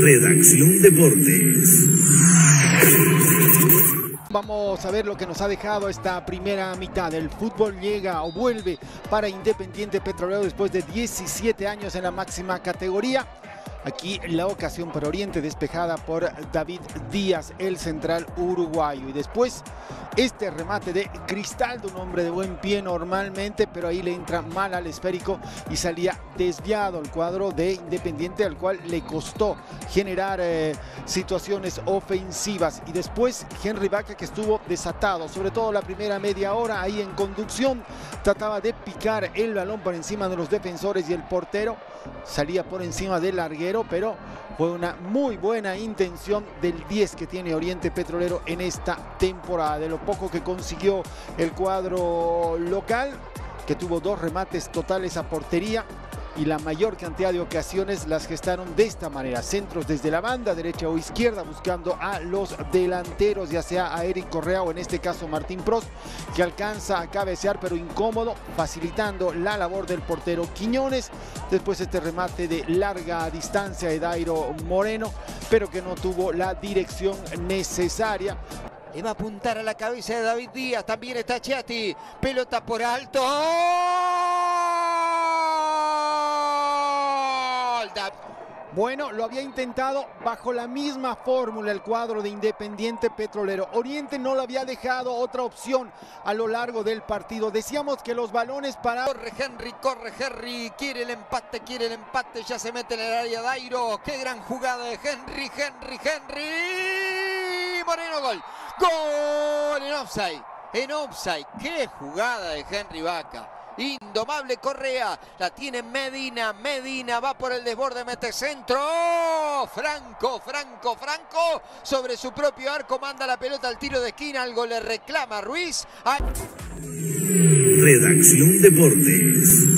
Redacción Deportes. Vamos a ver lo que nos ha dejado esta primera mitad. El fútbol llega o vuelve para Independiente Petrolero después de 17 años en la máxima categoría. Aquí la ocasión para Oriente despejada por David Díaz, el central uruguayo. Y después este remate de Cristaldo, un hombre de buen pie normalmente, pero ahí le entra mal al esférico y salía desviado el cuadro de Independiente, al cual le costó generar eh, situaciones ofensivas. Y después Henry Vaca que estuvo desatado, sobre todo la primera media hora ahí en conducción, trataba de picar el balón por encima de los defensores y el portero salía por encima del larguero, pero fue una muy buena intención del 10 que tiene Oriente Petrolero en esta temporada. De lo poco que consiguió el cuadro local, que tuvo dos remates totales a portería, y la mayor cantidad de ocasiones las gestaron de esta manera. Centros desde la banda, derecha o izquierda, buscando a los delanteros, ya sea a Eric Correa o en este caso Martín Prost, que alcanza a cabecear pero incómodo, facilitando la labor del portero Quiñones. Después este remate de larga distancia de Dairo Moreno, pero que no tuvo la dirección necesaria. Le va a apuntar a la cabeza de David Díaz. También está Chiati. Pelota por alto. Bueno, lo había intentado bajo la misma fórmula el cuadro de Independiente Petrolero. Oriente no le había dejado otra opción a lo largo del partido. Decíamos que los balones para... Corre Henry, corre Henry, quiere el empate, quiere el empate, ya se mete en el área Dairo. Qué gran jugada de Henry, Henry, Henry. Moreno, gol. Gol en offside, en offside. Qué jugada de Henry Vaca. Indomable Correa. La tiene Medina. Medina va por el desborde, mete centro. Franco, Franco, Franco. Sobre su propio arco manda la pelota al tiro de esquina. Algo le reclama Ruiz. Redacción Deportes.